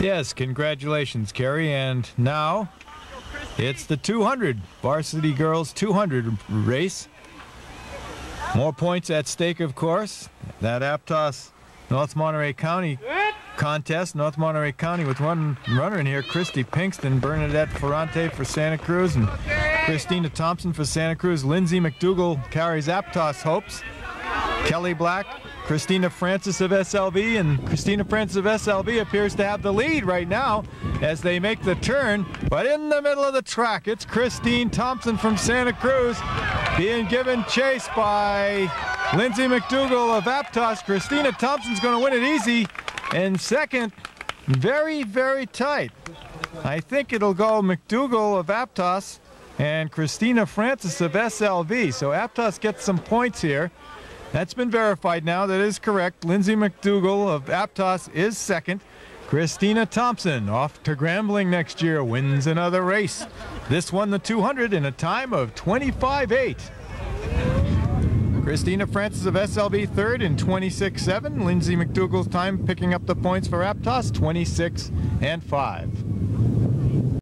Yes, congratulations, Kerry. And now it's the 200 varsity girls 200 race. More points at stake, of course. That Aptos North Monterey County contest. North Monterey County with one runner in here, Christy Pinkston, Bernadette Ferrante for Santa Cruz, and Christina Thompson for Santa Cruz. Lindsey McDougal carries Aptos hopes. Kelly Black, Cristina Francis of SLV, and Cristina Francis of SLV appears to have the lead right now as they make the turn. But in the middle of the track, it's Christine Thompson from Santa Cruz being given chase by Lindsey McDougal of Aptos. Christina Thompson's going to win it easy. And second, very, very tight. I think it'll go McDougal of Aptos and Cristina Francis of SLV. So Aptos gets some points here. That's been verified now. That is correct. Lindsey McDougal of Aptos is second. Christina Thompson off to Grambling next year wins another race. This won the 200 in a time of 25.8. Cristina Francis of SLV third in 26.7. Lindsey McDougal's time picking up the points for Aptos 26 and 5.